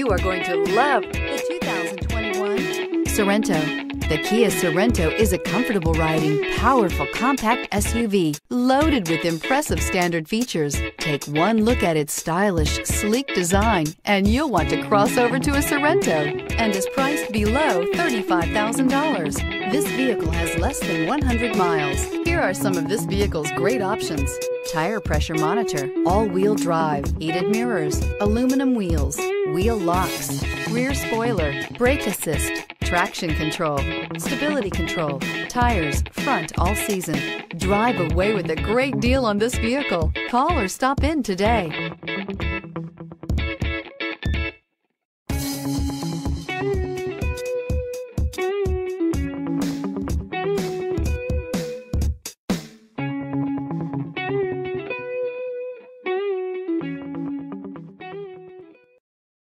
You are going to love the 2021 Sorento. The Kia Sorento is a comfortable riding, powerful compact SUV loaded with impressive standard features. Take one look at its stylish, sleek design and you'll want to cross over to a Sorento and is priced below $35,000. This vehicle has less than 100 miles. Here are some of this vehicle's great options. Tire pressure monitor, all-wheel drive, heated mirrors, aluminum wheels, wheel locks, rear spoiler, brake assist, traction control, stability control, tires, front all season. Drive away with a great deal on this vehicle. Call or stop in today.